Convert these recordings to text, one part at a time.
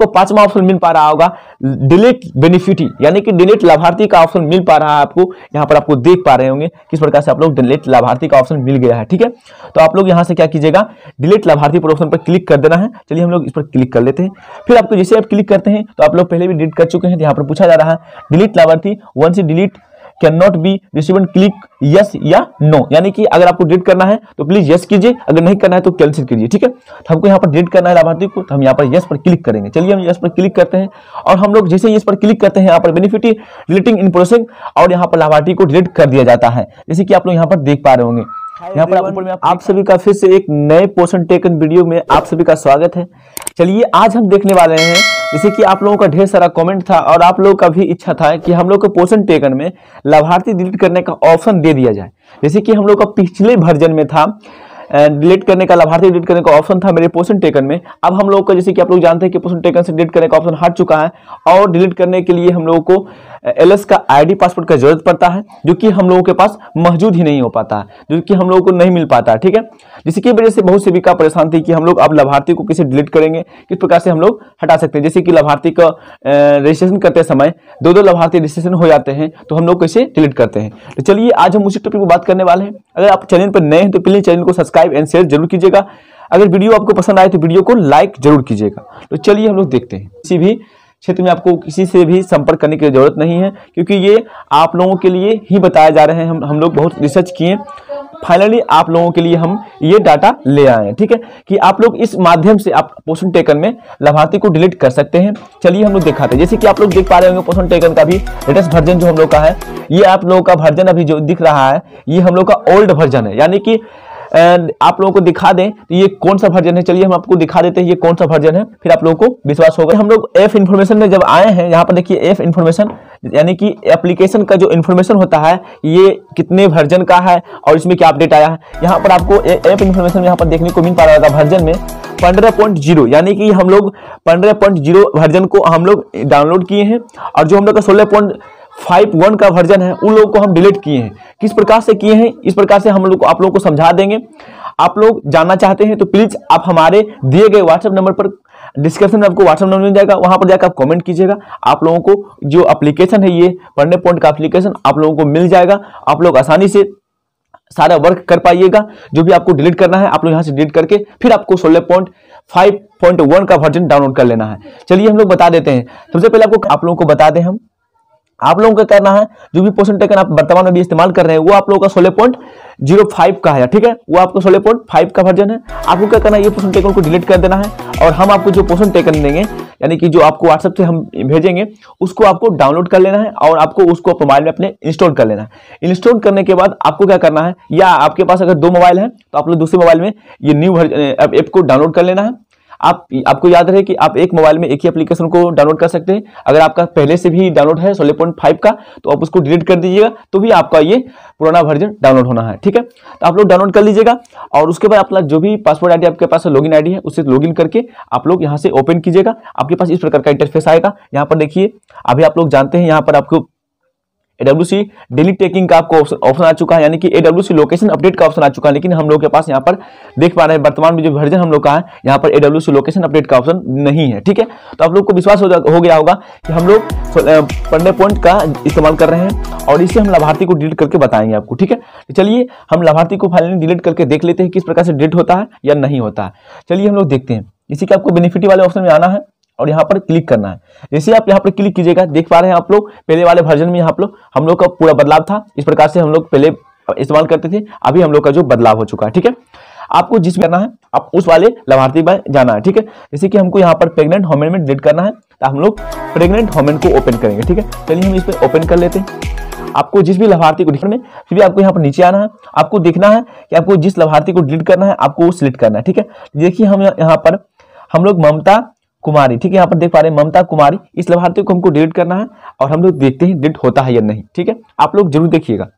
को पांचवा ऑप्शन मिल पा रहा होगा। डिलीट बेनिफिटी यानी कि डिलीट लाभार्थी का ऑप्शन मिल पा रहा है आपको। यहाँ पर आपको देख पा रहे होंगे किस प्रकार से आप लोग डिलीट लाभार्थी का ऑप्शन मिल गया है, ठीक है? तो आप लोग यहाँ से क्या कीजिएगा डिलीट लाभार्थी पर ऑप्शन पर क्लिक कर देना है। चलिए हम लोग इस पर क्लिक कर लेते हैं। फिर आपको जैसे आप क्लिक करते हैं तो आप लोग पहले भी डिलीट कर चुके हैं तो यहाँ पर पूछा जा रहा है डिलीट लाभार्थी one C delete can not be received click yes या नो यानी कि अगर आपको डिलीट करना है तो प्लीज़ यस कीजिए। अगर नहीं करना है तो कैंसिल कीजिए ठीक है? तो हमको यहाँ पर डिलीट करना है लाभार्थी को तो हम यहाँ पर यस पर क्लिक करेंगे। चलिए हम यस पर क्लिक करते हैं। और हम लोग जैसे यस पर क्लिक करते हैं यहाँ पर बेनिफिटी डिलीटिंग इन प्रोसेसिंग और यहाँ पर लाभार्थी को डिलीट कर दिया जाता है। जैसे कि आप लोग यहाँ पर देख पा रहे होंगे। यहाँ पर आप ऊपर में आप, आप सभी का फिर से एक नए पोषण टेकन वीडियो में आप सभी का स्वागत है। चलिए आज हम देखने वाले हैं जैसे कि आप लोगों का ढेर सारा कमेंट था और आप लोगों का भी इच्छा था कि हम लोग को पोषण टेकन में लाभार्थी डिलीट करने का ऑप्शन दे दिया जाए। जैसे कि हम लोग का पिछले वर्जन में था डिलीट करने का, लाभार्थी डिलीट करने का ऑप्शन था मेरे पोषण टेकन में। अब हम लोग का जैसे कि आप लोग जानते हैं कि पोषण टेकन से डिलीट करने का ऑप्शन हट चुका है और डिलीट करने के लिए हम लोगों को एलएस का आईडी पासवर्ड का ज़रूरत पड़ता है, जो कि हम लोगों के पास मौजूद ही नहीं हो पाता है जो कि हम लोगों को नहीं मिल पाता है ठीक है? जिसकी वजह से बहुत सेविका परेशान थी कि हम लोग अब लाभार्थी को कैसे डिलीट करेंगे, किस प्रकार से हम लोग हटा सकते हैं। जैसे कि लाभार्थी का रजिस्ट्रेशन करते समय दो दो लाभार्थी रजिस्ट्रेशन हो जाते हैं तो हम लोग कैसे डिलीट करते हैं। तो चलिए, आज हम उसी टॉपिक पर बात करने वाले हैं। अगर आप चैनल पर नए हैं तो प्लीज़ चैनल को सब्सक्राइब एंड शेयर ज़रूर कीजिएगा। अगर वीडियो आपको पसंद आए तो वीडियो को लाइक ज़रूर कीजिएगा। तो चलिए हम लोग देखते हैं। किसी भी क्षेत्र में आपको किसी से भी संपर्क करने की ज़रूरत नहीं है, क्योंकि ये आप लोगों के लिए ही बताया जा रहे हैं। हम हम लोग बहुत रिसर्च किए। फाइनली आप लोगों के लिए हम ये डाटा ले आए हैं, ठीक है? कि आप लोग इस माध्यम से आप पोषण टेकन में लाभार्थी को डिलीट कर सकते हैं। चलिए हम लोग दिखाते हैं। जैसे कि आप लोग देख पा रहे होंगे पोषण टेकन का भी लेटेस्ट वर्जन जो हम लोग का है, ये आप लोगों का वर्जन अभी जो दिख रहा है, ये हम लोग का ओल्ड वर्जन है। यानी कि आप लोगों को दिखा दें तो ये कौन सा वर्जन है। चलिए हम आपको दिखा देते हैं ये कौन सा वर्जन है। फिर आप लोगों को विश्वास होगा। हम लोग एफ़ इन्फॉर्मेशन में जब आए हैं, यहाँ पर देखिए एफ़ इन्फॉर्मेशन यानी कि एप्लीकेशन का जो इन्फॉर्मेशन होता है, ये कितने वर्जन का है और इसमें क्या अपडेट आया है। यहाँ पर आपको एफ़ इन्फॉर्मेशन यहाँ पर देखने को मिल पा रहा था वर्जन में। पंद्रह पॉइंट ज़ीरो यानी कि हम लोग पंद्रह पॉइंट ज़ीरो वर्जन को हम लोग डाउनलोड किए हैं। और जो हम लोग का सोलह पॉइंट फाइव वन का वर्जन है, उन लोगों को हम डिलीट किए हैं। किस प्रकार से किए हैं? इस प्रकार से हम लोग आप लोगों को समझा देंगे। आप लोग जानना चाहते हैं तो प्लीज़ आप हमारे दिए गए व्हाट्सएप नंबर पर डिस्क्रिप्शन में आपको व्हाट्सएप नंबर मिल जाएगा। वहाँ पर जाकर आप कमेंट कीजिएगा। आप लोगों को जो एप्लीकेशन है ये, पढ़ने पॉइंट का एप्लीकेशन आप लोगों को मिल जाएगा। आप लोग आसानी से सारा वर्क कर पाइएगा। जो भी आपको डिलीट करना है, आप लोग यहाँ से डिलीट करके फिर आपको सोलह पॉइंट फाइव पॉइंट वन का वर्जन डाउनलोड कर लेना है। चलिए हम लोग बता देते हैं। सबसे पहले आपको आप लोगों को बता दें हम आप लोगों का करना है, जो भी पोषण टेकन आप वर्तमान में भी इस्तेमाल कर रहे हैं, वो आप लोगों का सोलह पॉइंट ज़ीरो फाइव का है, ठीक है? वो आपको सोलह पॉइंट फाइव का वर्जन है। आपको क्या करना है, ये पोषण टेकन को डिलीट कर देना है और हम आपको जो पोषण टेकन देंगे, यानी कि जो आपको व्हाट्सएप से हम भेजेंगे, उसको आपको डाउनलोड कर लेना है और आपको उसको मोबाइल में अपने इंस्टॉल कर लेना है। इंस्टॉल करने के बाद आपको क्या करना है, या आपके पास अगर दो मोबाइल है तो आप लोग दूसरे मोबाइल में ये न्यू ऐप को डाउनलोड कर लेना है। आप, आपको याद रहे कि आप एक मोबाइल में एक ही एप्लीकेशन को डाउनलोड कर सकते हैं। अगर आपका पहले से भी डाउनलोड है, सोलह पॉइंट फाइव का तो आप उसको डिलीट कर दीजिएगा तो भी आपका ये पुराना वर्जन डाउनलोड होना है, ठीक है? तो आप लोग डाउनलोड कर लीजिएगा, और उसके बाद अपना जो भी पासवर्ड आईडी आपके पास लॉगिन आईडी है उससे लॉगिन करके आप लोग यहाँ से ओपन कीजिएगा। आपके पास इस प्रकार का इंटरफेस आएगा। यहाँ पर देखिए, अभी आप लोग जानते हैं, यहाँ पर आपको एडब्ल्यूसी डेली टेकिंग का आपको ऑप्शन आ चुका है यानी कि एडब्ल्यूसी लोकेशन अपडेट का ऑप्शन आ चुका है लेकिन हम लोग के पास यहाँ पर देख पा रहे हैं वर्तमान में जो वर्जन हम लोग का है यहाँ पर एडब्ल्यूसी लोकेशन अपडेट का ऑप्शन नहीं है ठीक है? तो आप लोग को विश्वास हो, गया होगा कि हम लोग पंद्रह पॉइंट का इस्तेमाल कर रहे हैं और इसे हम लाभार्थी को डिलीट करके बताएँगे आपको ठीक है? तो चलिए हम लाभार्थी को फाइनली डिलीट करके देख लेते हैं किस प्रकार से डिलीट होता है या नहीं होता है। चलिए हम लोग देखते हैं। इसी के आपको बेनिफिट वाले ऑप्शन में आना है। और यहाँ पर क्लिक करना है। जैसे आप यहाँ पर क्लिक कीजिएगा, देख पा रहे हैं आप लोग, पहले वाले वर्जन में यहाँ लोग, हम लोग का पूरा बदलाव था। इस प्रकार से हम लोग पहले इस्तेमाल करते थे, अभी हम लोग का जो बदलाव हो चुका है, ठीक है? आपको जिस करना है, आप उस वाले लाभार्थी में जाना है, ठीक है? जैसे कि हमको यहाँ पर प्रेग्नेंट होमेन में डिलीट करना है तो हम लोग प्रेग्नेंट होमेन को ओपन करेंगे, ठीक है? चलिए हम इस पर ओपन कर लेते हैं। आपको जिस भी लाभार्थी को डिलीट में फिर भी आपको यहाँ पर नीचे आना है। आपको देखना है कि आपको जिस लाभार्थी को डिलीट करना है, आपको वो सिलेक्ट करना है, ठीक है? देखिए हम यहाँ पर, हम लोग ममता कुमारी, ठीक है? यहाँ पर देख पा रहे हैं ममता कुमारी। इस लाभार्थी को हमको डिलीट करना है और हम लोग देखते हैं डिलीट होता है या नहीं, ठीक है? आप लोग ज़रूर देखिएगा।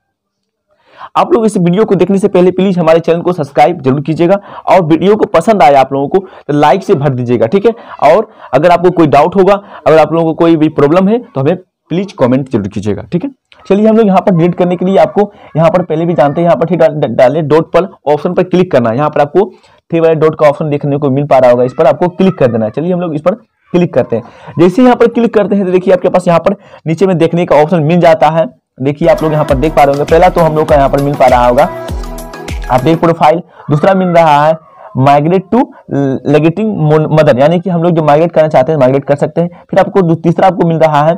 आप लोग इस वीडियो को देखने से पहले प्लीज़ हमारे चैनल को सब्सक्राइब ज़रूर कीजिएगा और वीडियो को पसंद आया आप लोगों को तो लाइक से भर दीजिएगा, ठीक है? और अगर आपको कोई डाउट होगा, अगर आप लोगों को कोई भी प्रॉब्लम है तो हमें प्लीज़ कमेंट ज़रूर कीजिएगा, ठीक है? चलिए हम लोग यहाँ पर डिलीट करने के लिए आपको यहाँ पर पहले भी जानते हैं, यहाँ पर ठीक डाले डॉट पर ऑप्शन पर क्लिक करना है। यहाँ पर आपको थ्री वाले डॉट का ऑप्शन देखने को मिल पा रहा होगा। इस पर आपको क्लिक कर देना चलिए हम लोग इस पर क्लिक करते हैं। जैसे यहाँ पर क्लिक करते हैं तो देखिए आपके पास यहाँ पर नीचे में देखने का ऑप्शन मिल जाता है। देखिए आप लोग यहाँ पर देख पा रहे होंगे। पहला तो हम लोग का यहाँ पर मिल पा रहा होगा। अपडेट प्रोफ़ाइल दूसरा मिल रहा है माइग्रेट टू लेगेटिंग मदर यानी कि हम लोग जो माइग्रेट करना चाहते हैं माइग्रेट कर सकते हैं। फिर आपको तीसरा आपको मिल रहा है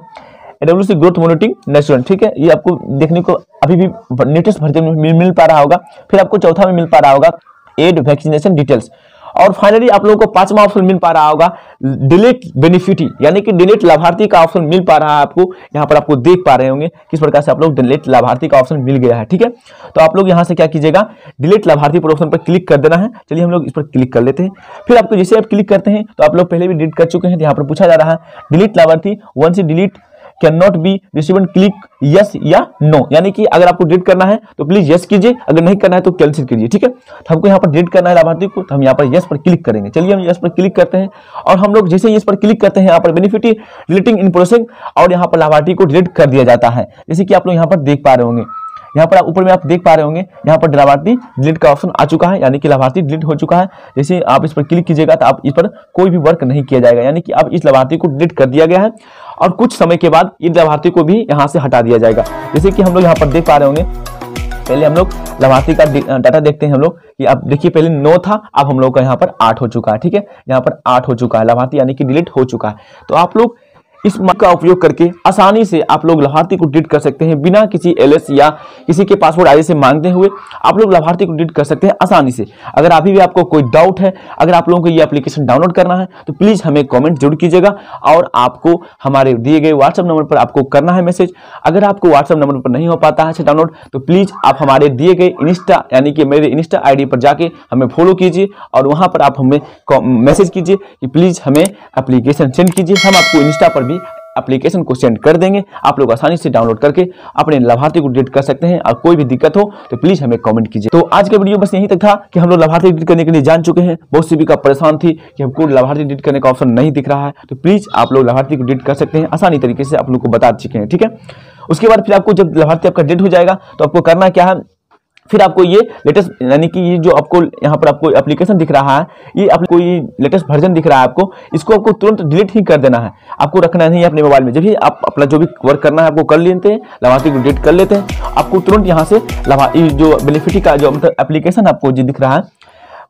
एडब्ल्यू ग्रोथ मोनिटिंग नेचुरल ठीक है? ये आपको देखने को अभी भी लेटेस्ट वर्जन में मिल पा रहा होगा। फिर आपको चौथा में मिल पा रहा होगा। एड वैक्सीनेशन डिटेल्स और फाइनली आप लोगों को पांचवा ऑप्शन मिल पा रहा होगा डिलीट बेनिफिटी यानी कि डिलीट लाभार्थी का ऑप्शन मिल पा रहा है आपको, यहाँ पर आपको देख पा रहे होंगे किस प्रकार से आप लोग डिलीट लाभार्थी का ऑप्शन मिल गया है, ठीक है? तो आप लोग यहाँ से क्या कीजिएगा डिलीट लाभार्थी पर ऑप्शन पर क्लिक कर देना है। चलिए हम लोग इस पर क्लिक कर लेते हैं। फिर आपको जैसे आप क्लिक करते हैं तो आप लोग पहले भी डिलीट कर चुके हैं तो यहाँ पर पूछा जा रहा है डिलीट लाभार्थी वन से delete can not be received click yes या नो यानी कि अगर आपको डिलीट करना है तो प्लीज़ यस कीजिए. अगर नहीं करना है तो कैंसिल कीजिए, ठीक है? तो हमको यहाँ पर डिलीट करना है लाभार्थी को तो हम यहाँ पर यस पर क्लिक करेंगे. चलिए हम यस पर क्लिक करते हैं और हम लोग जैसे यस पर क्लिक करते हैं, यहाँ पर बेनिफिट डिलीटिंग इन प्रोसेसिंग और यहाँ पर लाभार्थी को डिलीट कर दिया जाता है. जैसे कि आप लोग यहाँ पर देख पा रहे होंगे. यहाँ पर ऊपर में आप देख पा रहे होंगे, यहाँ पर लाभार्थी डिलीट का ऑप्शन आ चुका है, यानी कि लाभार्थी डिलीट हो चुका है। जैसे आप इस पर क्लिक कीजिएगा तो आप इस पर कोई भी वर्क नहीं किया जाएगा, यानी कि अब इस लाभार्थी को डिलीट कर दिया गया है और कुछ समय के बाद इन लाभार्थी को भी यहाँ से हटा दिया जाएगा। जैसे कि हम लोग यहाँ पर देख पा रहे होंगे, पहले हम लोग लाभार्थी का डाटा देखते हैं हम लोग कि आप देखिए पहले नौ था, अब हम लोग का यहाँ पर आठ हो चुका है, ठीक है? यहाँ पर आठ हो चुका है लाभार्थी, यानी कि डिलीट हो चुका है। तो आप लोग इस मक का उपयोग करके आसानी से आप लोग लाभार्थी को डिलीट कर सकते हैं बिना किसी एलएस या किसी के पासवर्ड आदि से मांगते हुए आप लोग लाभार्थी को डिलीट कर सकते हैं आसानी से। अगर अभी भी आपको कोई डाउट है, अगर आप लोगों को ये एप्लीकेशन डाउनलोड करना है तो प्लीज़ हमें कॉमेंट ज़रूर कीजिएगा और आपको हमारे दिए गए व्हाट्सअप नंबर पर आपको करना है मैसेज। अगर आपको व्हाट्सअप नंबर पर नहीं हो पाता है डाउनलोड तो प्लीज़ आप हमारे दिए गए इंस्टा यानी कि मेरे इंस्टा आईडी पर जाके हमें फॉलो कीजिए और वहाँ पर आप हमें मैसेज कीजिए कि प्लीज़ हमें एप्लीकेशन सेंड कीजिए। हम आपको इंस्टा पर भी एप्लीकेशन को सेंड कर देंगे। आप लोग आसानी से डाउनलोड करके अपने लाभार्थी को डिलीट कर सकते हैं और कोई भी दिक्कत हो तो प्लीज़ हमें कमेंट कीजिए। तो आज का वीडियो बस यहीं तक था कि हम लोग लाभार्थी डिलीट करने के लिए जान चुके हैं। बहुत सी का परेशान थी कि हमको लाभार्थी डिलीट करने का ऑप्शन नहीं दिख रहा है। तो प्लीज़ आप लोग लाभार्थी को डिलीट कर सकते हैं। आसानी तरीके से आप लोग को बता चुके हैं, ठीक है? उसके बाद फिर आपको जब लाभार्थी आपका डिलीट हो जाएगा तो आपको करना क्या है? फिर आपको ये लेटेस्ट यानी कि ये जो आपको यहाँ पर आपको एप्लीकेशन दिख रहा है, ये आपको ये लेटेस्ट वर्जन दिख रहा है आपको, इसको आपको तुरंत डिलीट ही कर देना है। आपको रखना नहीं है अपने मोबाइल में। जब भी आप अपना जो भी वर्क करना है, आपको कर लेते हैं, लाभार्थी को डिलीट कर लेते हैं। आपको तुरंत यहाँ से लाभार्थी जो बेनिफिटी का जो मतलब एप्लीकेशन आपको जो दिख रहा है,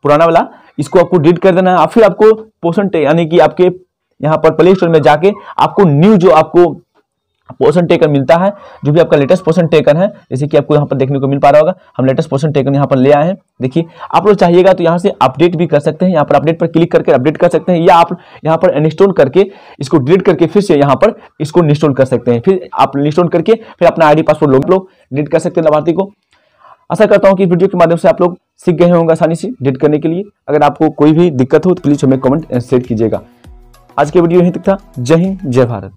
पुराना वाला, इसको आपको डिलीट कर देना है। फिर आपको पोषण यानी कि आपके यहाँ पर प्ले स्टोर में जाके आपको न्यू जो आपको पोर्शन टेकन मिलता है, जो भी आपका लेटेस्ट पोर्शन टेकन है, जैसे कि आपको यहाँ पर देखने को मिल पा रहा होगा, हम लेटेस्ट पोर्शन टेकन यहाँ पर ले आए हैं। देखिए, आप लोग चाहिएगा तो यहाँ से अपडेट भी कर सकते हैं, यहाँ पर अपडेट पर क्लिक करके अपडेट कर सकते हैं, या आप यहाँ पर इंस्टॉल करके इसको डिलीट करके फिर से यहाँ पर इसको इंस्टॉल कर सकते हैं। फिर आप इंस्टॉल करके फिर अपना आईडी पासवर्ड लोग लोग डिलीट कर सकते हैं लाभार्थी को। आशा करता हूँ कि वीडियो के माध्यम से आप लोग सीख गए होंगे आसानी से डिलीट करने के लिए। अगर आपको कोई भी दिक्कत हो तो प्लीज़ हमें कमेंट शेयर कीजिएगा। आज के वीडियो यहीं तक था। जय हिंद, जय भारत।